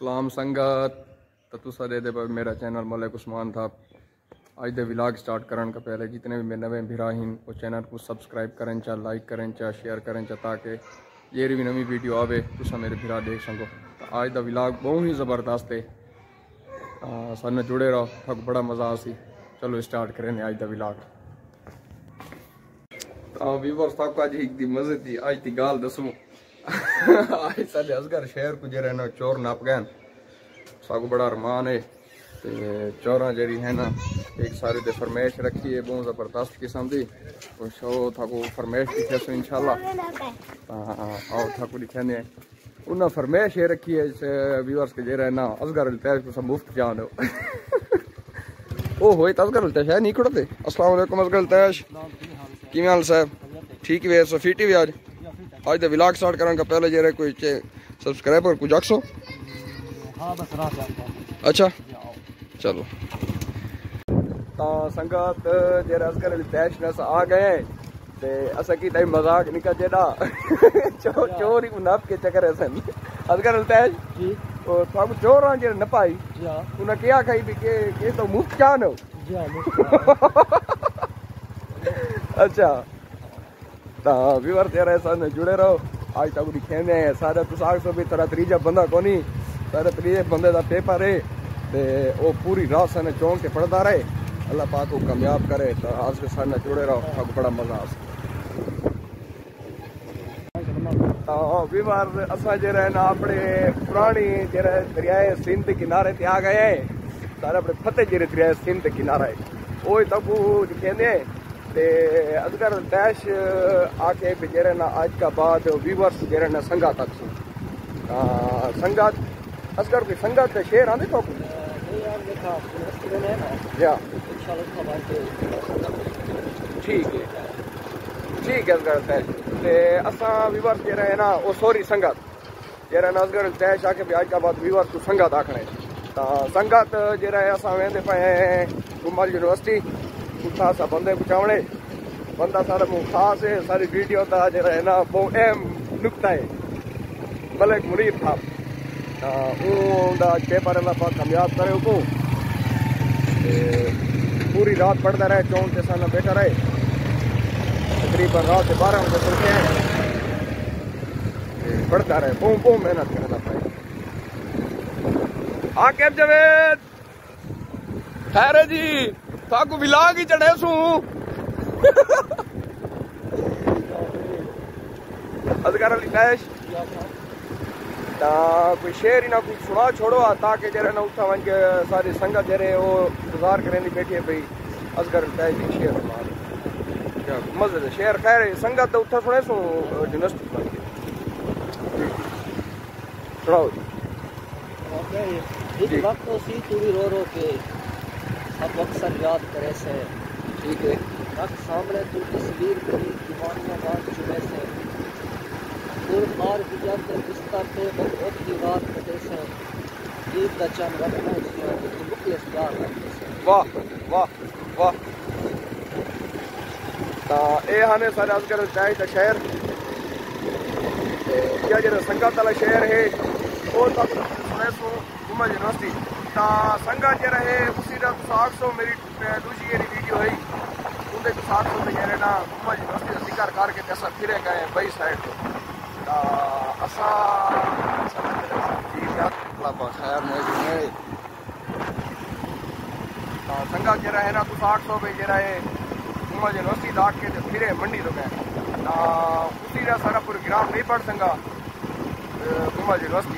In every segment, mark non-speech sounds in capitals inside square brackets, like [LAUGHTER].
सलाम संगत तो तुसा दे, मेरा चैनल मलिक उस्मान था आज दे विलाग स्टार्ट करन का पहले जितने भी मेरे नवे भीरा हैं वो चैनल को सब्सक्राइब करें चाहे लाइक करें चाहे शेयर करें चाहे ताकि ये भी नवी वीडियो आवे तुसा मेरे भीरा देख सको तो आज का विलाग बहुत ही ज़बरदस्त है सन जुड़े रहो थक बड़ा मज़ा आसी चलो स्टार्ट करें आज का विलाग तो व्यूवर्स आपको आज एक मज़े थी आज की गाल दसूँ असगर शहर को जरा ना चोर नप गए सागू बड़ा अरमान है चौरा जड़ी है ना एक सारी दे फरमाइश रखी है बहुत ज़बरदस्त किस्म की तो शो थाको फरमाइश दिखे सो इंशाल्लाह आओ थाको दिखाने उन्हें फरमाइश ये रखी है व्यूअर्स के जरा ना असगर अलतैश को सब मुफ़्त जान हो ओ होए तो असगर अलतैश है नहीं कड़ते अस्सलाम असगर अलतैश कि हाल साहब ठीक वे सो फिटी भी आज आज तो व्लॉग स्टार्ट करण का पहले जरा कोई सब्सक्राइबर कुछ अक्सो हाँ बस अच्छा। चलो। तो संगत जरा अजकल तैश नस आ गए ते असा की ताई मज़ाक निकल जेड़ा [LAUGHS] चो चोर ही नप के चक्कर है सन अजकल तैश जी। और सब चोर आ जेड़ा नपाई या उन्हें क्या कही भी के के तो मुफ़्त क्या नो या मुफ़्त [LAUGHS] अच्छा। त व्यूअर तेरा जुड़े रहो। आज तक उड़ी खेमे सारे तो तुसाक सो भी तेरा त्रीजा बंदा कोनी? तेरा त्रीजे बंदे का पेपर है। ते वो पूरी रात साने चौंक के पढ़दा रहे। अल्लाह पाक को कामयाब करे। तो आज के साने जुड़े रहो। आपको बड़ा मज़ा आ व्यूअर असा जरा अपने पुरानी जरा दरियाए सिंध किनारे ते आ गए सारे अपने फतेह जरे दरियाए सिंध किनारा। है ओ तक कहते ते अजगर डैश आके भी जरा ना अज का बाद व्यूवर्स जरा ना संगत आख संगत असगर कोई संगत का शेर आंदे तो ठीक है। ठीक है असगर डैश। ते असा व्यूवर्स जरा ना ओ सॉरी संगत जरा ना असगर डैश आके भी अज का बाद व्यूवर्स को संगत आखने। संगत जरा असा वेंदे पे गुमल यूनिवर्सिटी। मुखास बंदे पुचावणे बंदा सारा खास है, सारी वीडियो दा जरा है ना, वो एम नुकता है। भले मुरीद था ऊंडा के पर कामयाब करे को पूरी रात पढ़ता रहे चौंक के साथ बैठा रहे। तकरीबन रात के बारह बजे चलते हैं। पढ़ता रहे बहुत बहुत मेहनत कर रहा पाए आके जवेद। खैर जी। ताकू विलाग ही चढ़े सू। अजगर अली कैश ता कोई शेर ही ना कुछ सुना छोड़ो आ ताकि जरे ना उठा वन के सारी संगत जरे वो इंतज़ार करें दी बैठी है भाई। असगर तय जी शेर मार। मज़े दे शेर। खैर संगत तो उठा सुने सो यूनिवर्सिटी बन सुनाओ जी। वक्त तो सी तू भी रो रो के। हम अक्सर याद करे से, ठीक है? हक सामने तो तस्वीर करी दीवानिया बात चुने से। दूर मार दिया तो पे बहुत बात कटे से ईद का रखना वाह वाह वाह। ਤਾਂ ਇਹ ਹਨ ਸਾਡੇ ਅਜ਼ਕਰ ਦਾਇਤ घूम सो घुमा यूनिवर्सिटी ता संगा जरा है, उसी रब साग सौ मेरी दूसरी ये वीडियो है उनके जो साग सौ जरा ना घुमा यूनिवर्सिटी का ज़िक्र करके ऐसा फिरे गए बई साइड को ता। असा खैर मैं संगा जरा है ना तू साग सौ पे जरा है, घुमा यूनिवर्सिटी दाग के फिरे मंडी तो गए। उसी रहा सारा प्रोग्राम नहीं पढ़ संगा घुमा यूनिवर्सिटी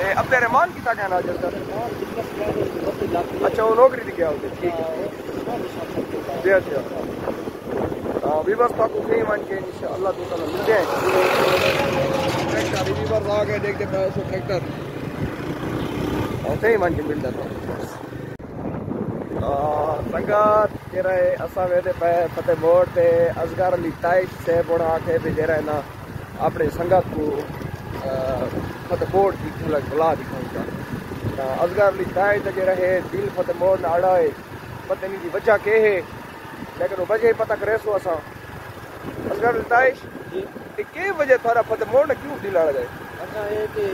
की बिज़नेस मैन बहुत लाख अच्छा वो नौकरी दी गया ठीक है। जी अच्छा मान के मिलते हैं। ट्रैक्टर आ गए, देखते सो ट्रैक्टर। ही मंच मिलदा तो संगत जेरा असा वेदे पे ते असगर अली ताइश से भी जेरा ना। अपने संगत को फतेह मोड़ की झलक बुला दिखाऊँगा असगर अली ताइश जेरा है दिल फतेह मोड़ ना है पता नहीं की वजह के है लेकिन वो वजह पता करे सो असा असगर अली ताइश जी के वजह थारा फतेह मोड़ ने क्यों दिल आड़ा गए अच्छा ये कि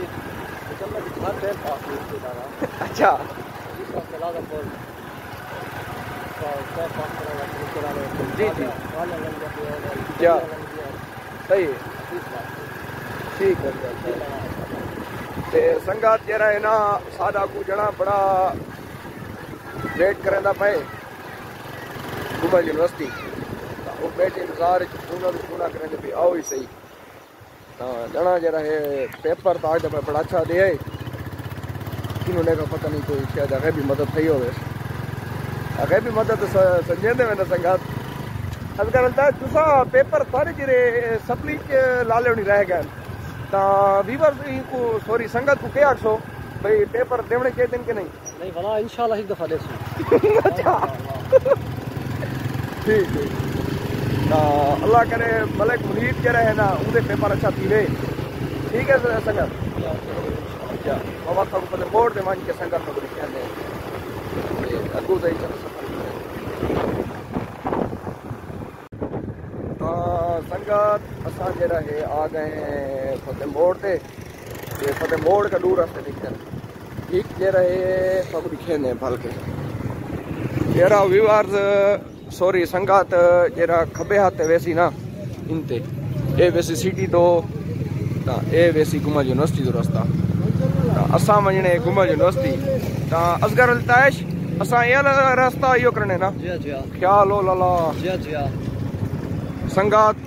अच्छा इसका चला था बोल तो रहे जी, जी। लग क्या? सही है ठीक है। लगा ਤੇ ਸੰਗਤ ਜਿਹੜਾ ਹੈ ਨਾ ਸਾਡਾ ਕੋ ਜਣਾ ਬੜਾ ਵੇਟ ਕਰਦਾ ਪਏ ਗੁਮਾ ਯੂਨੀਵਰਸਿਟੀ ਤਾਂ ਉਹ ਬੈਠੇ ਇੰਤਜ਼ਾਰ ਚ ਉਹਨਾਂ ਨੂੰ ਪੂਰਾ ਕਰਨ ਦੇ ਵੀ ਆਓ ਹੀ ਸਹੀ ਤਾਂ ਜਣਾ ਜਿਹੜਾ ਹੈ पेपर ਤਾਂ ਅੱਜ ਦਾ ਬੜਾ ਅੱਛਾ ਦੇ ਹੈ इन्होंने का पता नहीं कोई शायद आगे भी मदद थी होवे आगे भी मदद संजय में संगत अब करता तुसा पेपर सारे जिरे सप्ली च लाले नहीं रह गए તો વીવર કો સોરી સંગત કો કે આખશો ભાઈ પેપર તેમણે કહી દે કે નહીં નહીં ભલા ઇન્શાલ્લાહ એક દફા લેશું અચ્છા ठीक है अल्लाह करे भले मुनीत के रहे ना उन्हें पेपर अच्छा थी ठीक है संगत? बाबा साहब मोड़ दे मान के संगत को कहते अगू दई चल। संगत असां जहिड़ा हे आ गए हैं फतेह मोड़ ते फतेह मोड़ कॾू रस्ते दिखनि ठीक जहिड़ा हे सभु दिखनि बल्कि जहिड़ा व्यूअर्स सॉरी संगत जहिड़ा खबे हथ वेसी ना इन ते ए वेसी सिटी तो ए वेसी गुमल यूनिवर्सिटी जो रस्ता असां वञणे गुमल यूनिवर्सिटी तव्हां असगर अल्ताइश असां इहा रस्ता इहो करणे न ख्याल हो लाला संगात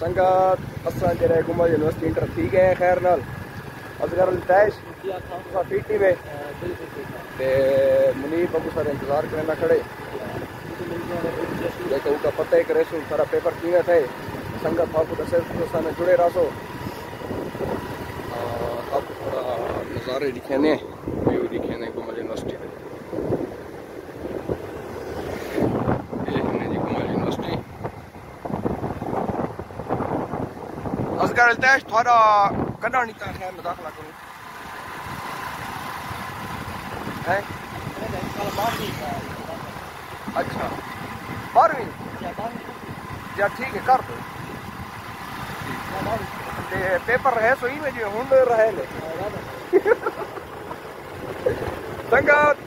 संगत असा जरा गुमा यूनिवर्सिटी इंटर थी गए खैर असगर तो नहीं बाबू सारे इंतज़ार करें ना खड़े। उनका पता ही करे सारा पेपर किए थे। संगत बाबू दस जुड़े रहो। आपको थोड़ा नज़ारे दिखाने व्यू दिखाने गुमल यूनिवर्सिटी में ये हमने जी गुमल यूनिवर्सिटी असगर अल्ताश थोड़ा कदा नहीं था खैर दाखला करूँ है अच्छा बारहवीं या ठीक है कर दो पेपर પેપર હે સો ઈને જે હુંડ રહેલે સંગત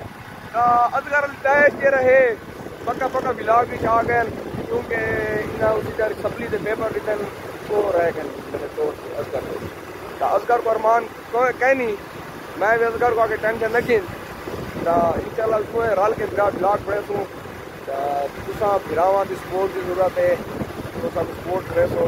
અજગર ડાયશ જે पक्का पक्का ब्लॉग भी आ गए क्योंकि इन्हें सप्ली से पेपर रिटर्न तो रह गए मैंने तो असगर को असगर को अरमान को कह नहीं मैं भी असगर को आगे टेंशन न की इन तो रल के बिरा पड़े पढ़े सूँ तुसा फिरावा की सपोर्ट की ज़रूरत है तो सब सपोर्ट करे सो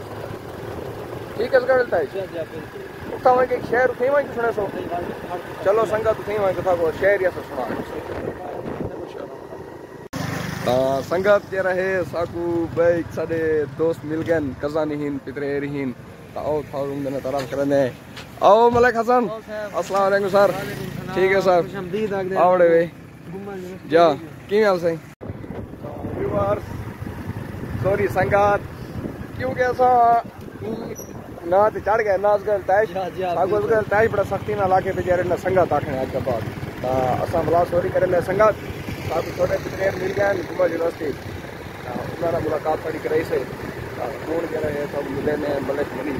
ठीक है गणलता के शहर उते वञी सो चलो संगत उते वञी किथां को शहर ही सो सुणा संगत जे रहे साकू ॿ हिकु दोस्त मिल गए कज़ानी हिन पितरेर हिन आओ थाउज़ेंड दिन तरफ़ करने आओ मलिक हसन अस्सलाम वालेकुम सर ठीक है सर आवड़े वे जा की हाल सही व्यूअर्स सॉरी संगत क्यों कैसा ना ते चढ़ गए ना अजगल तैश। जी, सागो अजगल तैश बड़ा सख्ती ना लाके बेचारे ना संगत आखने आज के बाद ता असा भला सॉरी करे ले संगत। सागो छोटे पितरेर मिल गए गुमा यूनिवर्सिटी उन्होंने मुलाकात थोड़ी कराई से। ता कौन कह रहे सब मिले ने मलिक मनी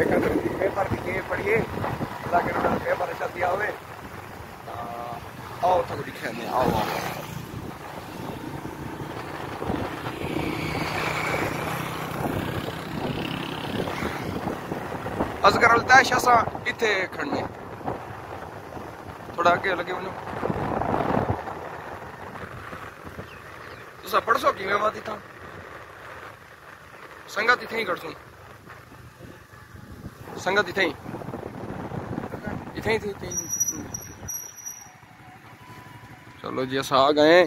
एक पेपर भी के पढ़िए। पेपर अच्छा दिया हुए आओ थोड़ा दिखाने आओ आओ। अजगर अलतैश तैश इत किथे थोड़ा अगे लगे लॻे वञो। तुसां पढ़सो किवे माँ थी तव्हां संगत इतें ई कढसूं। संगत इतें ही। इथे ई थी चलो जी, अस आ गए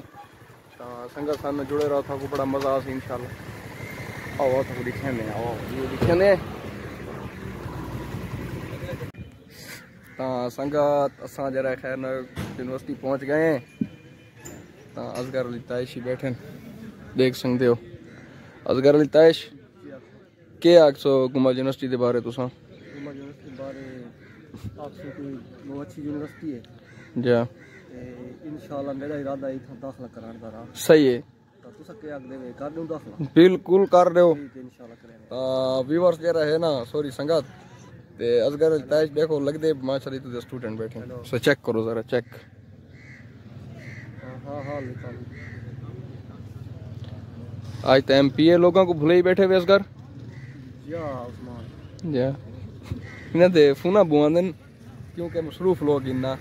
संगत साहब जुड़े रहा, था को बड़ा मज़ा आ इंशाल्लाह शाला आओ तो दिखे आओ ये दिखे ने ਤਾਂ ਸੰਗਤ ਅਸਾਂ ਜਰਾ ਖੈਰ ਨਾਲ ਯੂਨੀਵਰਸਿਟੀ ਪਹੁੰਚ ਗਏ ਤਾਂ ਅਜ਼ਗਰ ਅਲੀ ਤਾਇਸ਼ ਹੀ ਬੈਠੇ ਨੇ ਦੇਖ ਸਕਦੇ ਹੋ ਅਜ਼ਗਰ ਅਲੀ ਤਾਇਸ਼ ਕੀ ਆਖਸੋ ਗੁਮਾ ਯੂਨੀਵਰਸਿਟੀ ਦੇ ਬਾਰੇ ਤੁਸੀਂ उमर यूनिवर्सिटी के बारे आपसे कोई बहुत अच्छी यूनिवर्सिटी है ਜੀ ਤੇ ਇਨਸ਼ਾਅੱਲਾ ਮੇਰਾ ਇਰਾਦਾ ਹੈ ਇੱਥੋਂ ਦਾਖਲਾ ਕਰਾਉਣ ਦਾ ਰਾ ਸਹੀ ਹੈ ਤਾਂ ਤੁਸੀਂ ਕੀ ਆਖਦੇ ਵੇ ਕਰ ਦੂੰ ਦਾਖਲਾ ਬਿਲਕੁਲ ते असगर ताज देखो लगदे माशाल्लाह तो स्टूडेंट बैठे हैं। सो चेक करो जरा चेक हाँ हाँ आज तो एम पी ए लोगों को भूले ही बैठे हुए असगर। या ना दे फोना बुआंदन क्योंकि मसरूफ लोग इन्ना।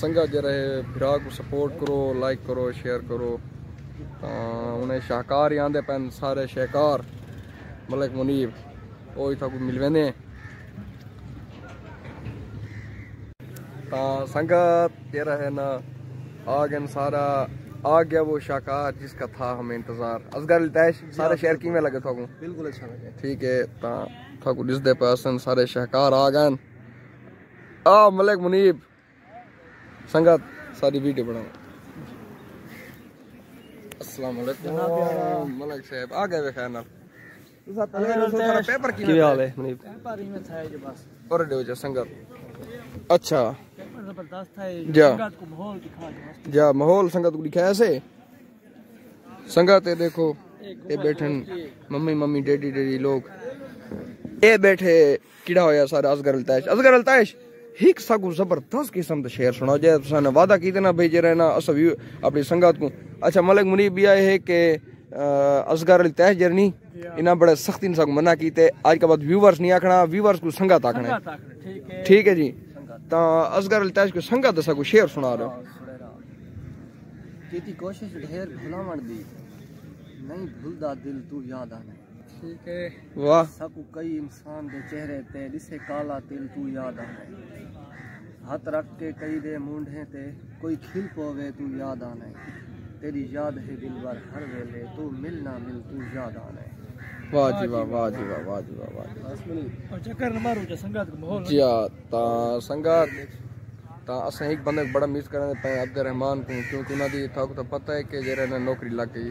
संगा जरा भरा को सपोर्ट करो लाइक करो शेयर करो। उन्हें शाहकार ही आंदे पैन सारे शाहकार। ਸ਼ਾਹਕਾਰ ਮਲਕ ਮੁਨੀਬ ਉਹ ਇਥਾ ਕੋ ਮਿਲ ਵੰਦੇ ਤਾਂ ਸੰਗਤ ਜਿਹੜਾ ਹੈ ਨਾ ਆ ਗਏ ਸਾਰਾ आ गया वो शाहकार जिसका था हमें इंतजार असगर तैश सारे शहर की में लगे था बिल्कुल अच्छा लगे ठीक है ता थाकू दिसदे पासन सारे शाहकार आ गए आ मलिक मुनीब संगत सारी वीडियो बनाओ अस्सलाम वालेकुम मलिक साहब आ गए वे खैर नाल पेपर की हाल है मुनीब पेपर ही में था ये बस। और दे जा संगत। अच्छा। ज़बरदस्त था जा। संगत को माहौल दिखा जा माहौल संगत को दिखाया से संगत ये देखो ये बैठन मम्मी मम्मी डैडी डैडी लोग। ये बैठे किड़ा होया सारा असगर अलताइश असगर अलताइश हिक सागु ज़बरदस्त किस्म दा शेर सुनाओ। जे तुसां ने वादा कीते ना भेजे रहना अस अपनी संगत को। अच्छा मलिक मुनीब भी आए है कि असगर अली तह जरनी। इन्हें बड़े सख्ती ने को मना कीते। अजक बाद व्यूवर्स नहीं आखना। व्यूवर्स को संगत आखना ठीक है। जी। तो असगर अली तह को संगत दसा को शेर सुना रहे हाँ, तेरी कोशिश ढेर भुलावण दी नहीं भूलदा दिल तू याद आने। ठीक है। वाह। सब कई इंसान दे चेहरे ते दिसे काला तिल तू याद आने। हाथ रख के कई दे मुंडे ते कोई खिल पोवे तू याद आने। तेरी याद है दिल भर हर वेले तू मिल ना मिल तू याद आना है। वाह जी वाह चक्कर न मारो जे संगत माहौल जी हाँ, ता संगत ता अस एक बंदे बड़ा मिस करने पे अब्दुल रहमान को क्योंकि उना दी था तो पता है कि जेरे ने नौकरी लग गई।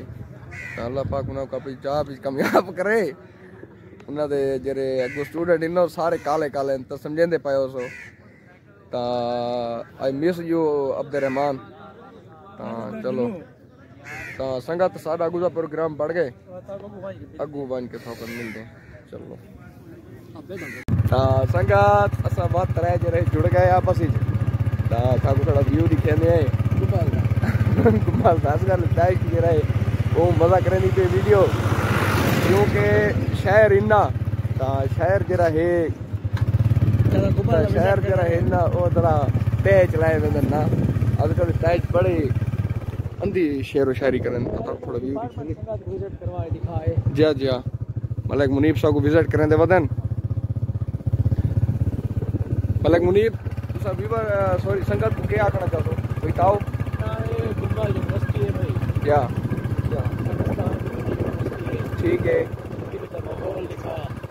ता अल्लाह पाक उना को अपनी कामयाब करे। उना दे जेरे अगो स्टूडेंट इन सारे काले काले तो समझेंदे पायो सो। ता I miss you Abdul Rahman ता हाँ, चलो। ਤਾਂ ਸੰਗਤ ਸਾਡਾ ਅਗੂ ਦਾ ਪ੍ਰੋਗਰਾਮ ਪੜ ਗਏ ਅਗੂ ਬਣ ਕੇ ਤੁਹਾਨੂੰ ਮਿਲਦੇ ਚਲੋ ਤਾਂ ਸੰਗਤ ਅਸਾਂ ਬਾਤ ਰਹਿ ਜਿਹੜੇ ਜੁੜ ਗਏ ਆਪਸ ਵਿੱਚ ਤਾਂ ਤੁਹਾਨੂੰ ਥੋੜਾ ਵੀਊ ਦਿਖਾਉਂਦੇ ਆਏ ਗੁਮਾਲ ਦਾਸ ਗੱਲ ਲਾਈਕ ਜਿਹੜਾ ਹੈ ਉਹ ਮਜ਼ਾ ਕਰਨੀ ਤੇ ਵੀਡੀਓ ਕਿਉਂਕਿ ਸ਼ਹਿਰ ਇੰਨਾ ਤਾਂ ਸ਼ਹਿਰ ਜਿਹੜਾ ਹੈ ਸ਼ਹਿਰ ਜਿਹੜਾ ਹੈ ਨਾ ਉਹ ਤਰਾ ਟੈਚ ਲਾਏ ਬੰਦਾ ਨਾ ਅੱਜ ਕੱਲ ਟੈਚ ਬੜੀ अंधी शेर व शायरी करें थोड़ा व्यू दिखाने जी जी। मलक मुनीब साहब को विज़िट करें दे वदन मलक मुनीब तुसा व्यूअर सॉरी संगत को क्या आखना चाहो बताओ क्या? ठीक है।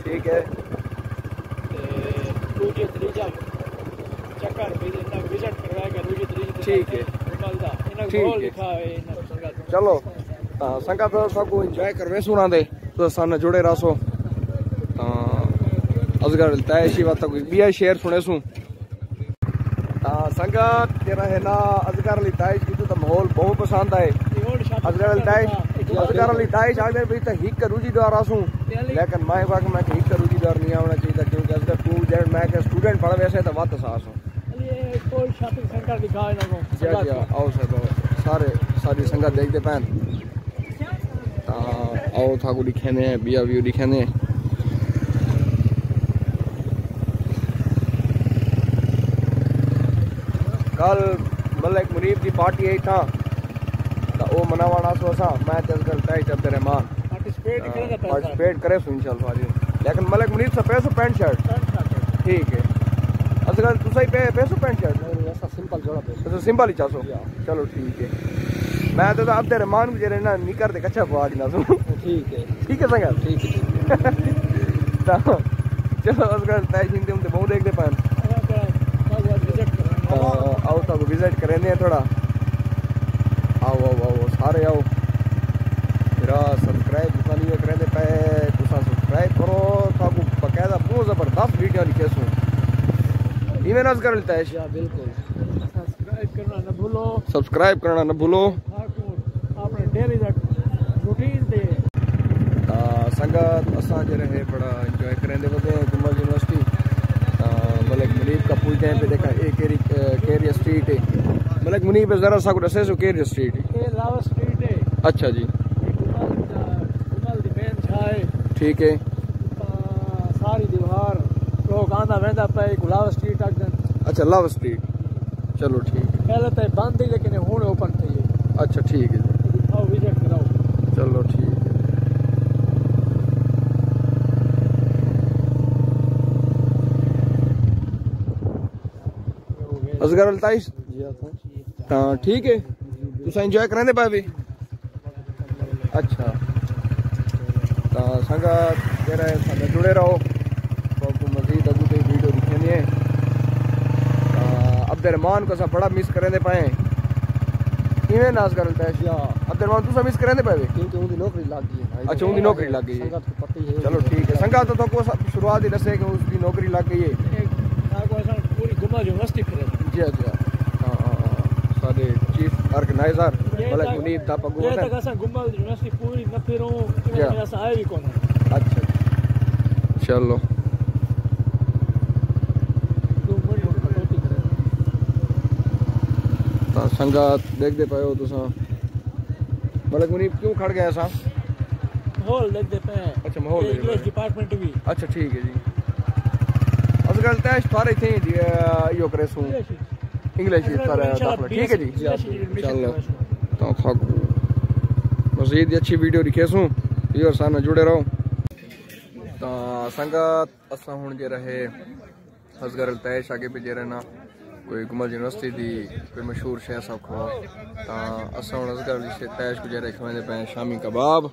ठीक है। ठीक है। ਤੇ ਦੂਜੇ ਤੀਜਾ ਚੱਕਰ ਵੀ ਇਹਨਾਂ ਵਿਜ਼ਿਟ ਕਰਵਾਏਗਾ ਦੂਜੇ ਤੀਜੇ ਠੀਕ ਹੈ। ਮਿਲਦਾ ਇਹਨਾਂ ਠੀਕ ਕੋਲ ਹੈ। ਲਿਖਾ ਹੈ ਇਹਨਾਂ ਨੂੰ ਸੰਗਤ चलो ਤਾਂ ਸੰਗਤ सबको एंजॉय करवे सुना दे तो सन जुड़े रहो ਤਾਂ ਅਜ਼ਗਰ ਤੈਸ਼ੀ ਵਾਤਾ ਕੋਈ ਵੀ ਸ਼ੇਅਰ ਸੁਣੇ ਸੂ ਤਾਂ ਸੰਗਤ ਜਿਹੜਾ ਹੈ ਨਾ ਅਜ਼ਗਰ ਅਲੀ ਤਾਇਸ਼ ਕੀ ਤਾਂ ਮਾਹੌਲ ਬਹੁਤ ਪਸੰਦ ਆਏ ओल्ड शॉप अजगर ताइश अजगर अली ताइश आगे भी तो हिक रुझीदार आसूं लेकिन मैं बाग मैं हिक रुझीदार नहीं आना चाहिए क्योंकि अजगर तू जब मैं के स्टूडेंट पढ़ वैसे तो वत सास ओल्ड शॉपिंग सेंटर दिखा ना जी जी आओ सब। सारे सारी संगत देखते पैन। आओ था को दिखाने बिया व्यू दिखाने कल मलिक मुनीब की पार्टी आई था तो वो मनावाना सो सा मैं तजगल तय चलते रहमान पार्टिसिपेट करेगा पार्टिसिपेट करे सो इंशाल्लाह लेकिन मलिक मुनीब से पैसो पैंट शर्ट। ठीक है। तू पे पैसो पैंट शर्ट? सिंपल जोड़ा पे तो सिंपल ही चासो। चलो ठीक है। मैं तो अब तेरे मान गुजरे ना नहीं करते कच्चा पवा दी ना सो ठीक है। ठीक है संगल ठीक है तो चलो तय हम बहुत देखते पान। तो आओ तो विज़िट करेंगे थोड़ा। आओ आओ आओ सारे आओ। मेरा सब्सक्राइब तुसा नहीं करेंगे पे तुसा सब्सक्राइब करो ताकू बकायदा बहुत ज़बरदस्त वीडियो लिखे सो। इमेनाज कर लेता है बिल्कुल। सब्सक्राइब करना न भूलो। सब्सक्राइब करना न भूलो। આપણે ડેરી રૂટીન તે સંગત असां जे रहे बड़ा एंजॉय करेंदे वधे गुमल यूनिवर्सिटी मलिक मुनीब का पुल जंहिं पे देखा ए केरी केरी स्ट्रीट है। मलिक मुनीब ज़रा सा को दसे सो केरी स्ट्रीट है। लावा स्ट्रीट है। अच्छा जी। गुमल गुमल दी मेन छा है। ठीक है। ਲੋਕ ਆਂਦਾ ਵੰਦਾ ਪਏ ਗੁਲਾਬ ਸਟਰੀਟ ਤੱਕ ਦਨ अच्छा लव स्ट्रीट चलो ठीक है ਪਹਿਲੇ ਤਾਂ ਇਹ ਬੰਦ ਹੀ ਲੇਕਿਨ ਹੁਣ ਓਪਨ થઈ ਹੈ अच्छा ठीक है जी ਦਿਖਾਓ ਵਿਜ਼ਿਟ ਕਰਾਓ चलो ठीक है असगर अलताइश ਜੀ ਆ ਤਾਂ ਠੀਕ ਹੈ ਤੁਸੀਂ ਇੰਜੋਏ ਕਰਾਂਦੇ ਪਏ ਵੀ ਅੱਛਾ ਤਾਂ ਸੰਗਾ ਜਿਹੜਾ ਹੈ ਸਾਡੇ ਜੁੜੇ ਰਹੋ आपको मजीद अगू तो वीडियो दिखेंगे है अब्दुलरमान को सब बड़ा मिस करेंगे पाए किवें नाज कर है या अब्दुलरमान तुसा मिस करेंगे पाए क्योंकि उनकी नौकरी लग गई है अच्छा उनकी नौकरी लग गई है संगत को पता ही है चलो ठीक है संगा तो तो शुरुआत ही दसे कि उसकी नौकरी लग गई है आपको ऐसा पूरी गुमा यूनिवर्सिटी फिर जी जी हाँ हाँ हाँ सारे चीफ ऑर्गेनाइजर मलक मुनीब दा पगू ये तक ऐसा गुम्बद यूनिवर्सिटी पूरी न फिरूं कि क्या? मैं ਤਾਂ ਸੰਗਤ ਦੇਖਦੇ ਪਏ ਹੋ ਤੁਸੀਂ ਮਲਕ ਮੁਨੀਬ ਕਿਉਂ ਖੜ ਗਏ ਸਾਂ ਮਾਹੌਲ ਦੇਖਦੇ ਪਏ ਅੱਛਾ ਮਾਹੌਲ ਇੰਗਲਿਸ਼ ਡਿਪਾਰਟਮੈਂਟ ਵੀ ਅੱਛਾ ਠੀਕ ਹੈ ਜੀ ਅਸ ਗੱਲ ਤਾਂ ਸਾਰੇ ਇਥੇ ਜੀ ਯੋ ਕਰੇ ਸੂ ਇੰਗਲਿਸ਼ ਵਿੱਚ ਸਾਰਾ ਦਾਖਲਾ ਠੀਕ ਹੈ ਜੀ ਚੱਲ ਤਾਂ ਖਾਕ ਮਜ਼ੀਦ ਅੱਛੀ ਵੀਡੀਓ ਲਿਖੇ ਸੂ ਵੀਰ ਸਾਹਿਬ ਨਾਲ ਜੁੜੇ ਰਹੋ ਤਾਂ ਸੰਗਤ ਅਸਾਂ ਹੁਣ ਜੇ ਰਹੇ ਹਸਗਰ ਅਲਤੈਸ਼ ਆਗੇ ਭੇਜੇ ਰਹਿਣਾ ਕੋਈ ਗੁਮਲ ਯੂਨੀਵਰਸਿਟੀ ਦੀ ਕੋਈ ਮਸ਼ਹੂਰ ਸ਼ੈ ਸਭ ਖੋ ਤਾਂ ਅਸਾਂ ਹੁਣ ਅਸਗਰ ਦੀ ਤੈਸ਼ ਗੁਜਰੇ ਖਵਾਉਂਦੇ ਪਏ ਸ਼ਾਮੀ ਕਬਾਬ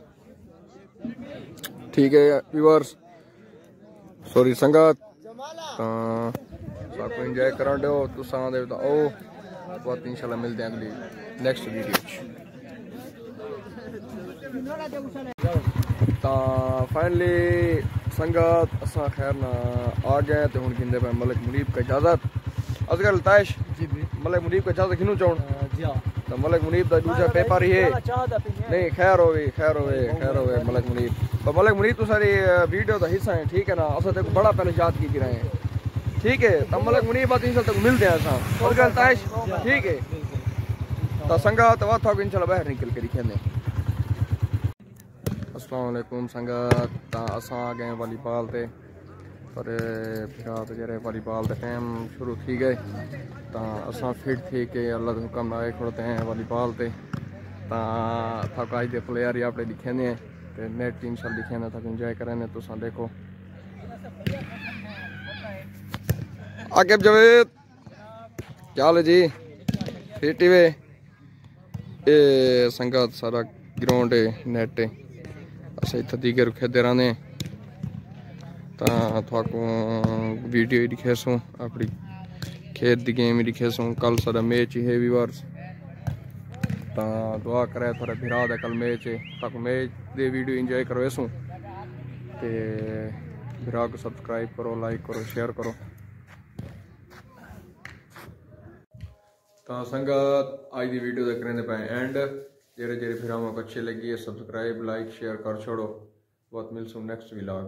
ਠੀਕ ਹੈ ਵੀਵਰਸ ਸੌਰੀ ਸੰਗਤ ਤਾਂ ਸਭ ਕੋ ਇੰਜੋਏ ਕਰਨ ਦਿਓ ਤੁਸੀਂ ਦੇ ਤਾਂ ਉਹ ਬਹੁਤ ਇਨਸ਼ਾਅੱਲਾ ਮਿਲਦੇ ਹਾਂ ਅਗਲੀ ਨੈਕਸਟ ਵੀਡੀਓ ਚ ਤਾਂ ਫਾਈਨਲੀ ਸੰਗਤ ਅਸਾਂ ਖੈਰ ਨਾ ਆ ਗਏ ਤੇ ਹੁਣ ਕਿੰਦੇ ਪਏ ਮਲਕ ਮੁਨੀਬ ਕਾ ਇਜਾਜ਼ਤ असगर अलताश मलिक मुनीब का इजाज़त खिनू चौड़ तो मलिक मुनीब का दूसरा पेपर ही है। नहीं खैर हो गई खैर हो गए खैर हो। गए मलिक मुनीब। तो मलिक मुनीब तू सारी वीडियो का हिस्सा है ठीक है ना? असल तक बड़ा पहले याद की रहे हैं। ठीक है? तो मलिक मुनीब आ तीन साल तक मिलते हैं असा। अजगर अलताश ठीक है? तो संगा तो वाह था इन बाहर निकल के करी खेलने असलकुम संगत। असा आ गए पाल ते। पर फिर जेह्ड़े वालीबॉल दे टैम शुरू थी गए तां असां फिट थी कि अल्लाह दे हुक्म आए खोड़ते हैं वालीबॉल से तां था काज दे प्लेयर ही अपने दिखे ने ते टीम शा दिखे ने तक एंजॉय करें ने देखो आगे जवेद क्या हाल जी फिट वे ए संगत सारा ग्राउंड है नेट है अस इतना दीगर खेलते रहने अं, वीडियो ही दिखा सौ अपनी खेत की गेम ही ખેત ગેમ कल सा मैच ही है वीवार दुआ करे थोड़ा फिरा दे कल मैच तक मैच दे वीडियो इंजॉय करो इस ते फिरा को सब्सक्राइब करो लाइक करो शेयर करो। तो संगत, आज की वीडियो देख रहे पाए एंड जेरे जेरे फिराव अच्छी लगी है सब्सक्राइब लाइक शेयर कर छोड़ो। बहुत मिलसू नेक्स्ट विलाग